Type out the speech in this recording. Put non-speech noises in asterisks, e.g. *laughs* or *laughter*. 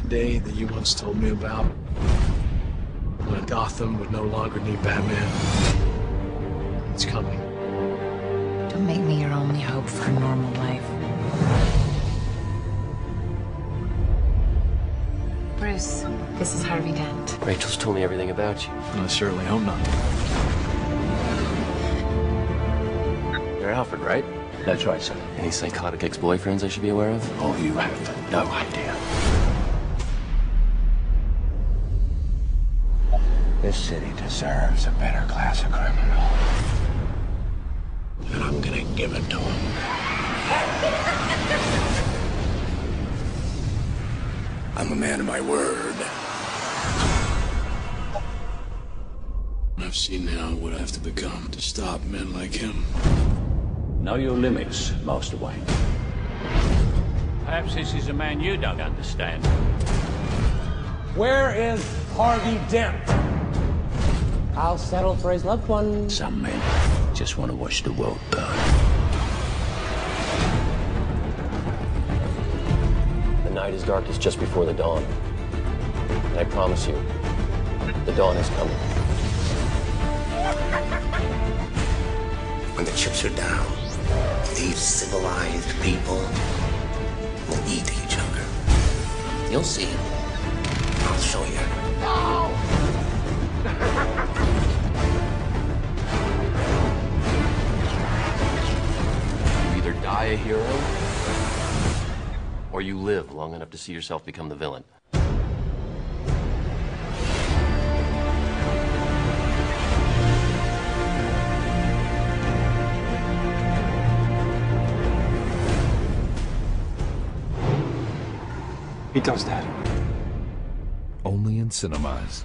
that day that you once told me about? When Gotham would no longer need Batman? It's coming. Don't make me your only hope for a normal life. Bruce, this is Harvey Dent. Rachel's told me everything about you. I certainly hope not. You're Alfred, right? That's right, sir. Any psychotic ex-boyfriends I should be aware of? Oh, you have no idea. This city deserves a better class of criminal. And I'm gonna give it to him. *laughs* I'm a man of my word. I've seen now what I have to become to stop men like him. Know your limits, Master Wayne. Perhaps this is a man you don't understand. Where is Harvey Dent? I'll settle for his loved one. Some men just want to watch the world burn. The night is darkest just before the dawn. And I promise you, the dawn is coming. When the chips are down, these civilized people will eat each other. You'll see. A hero, or you live long enough to see yourself become the villain. He does that. Only in cinemas.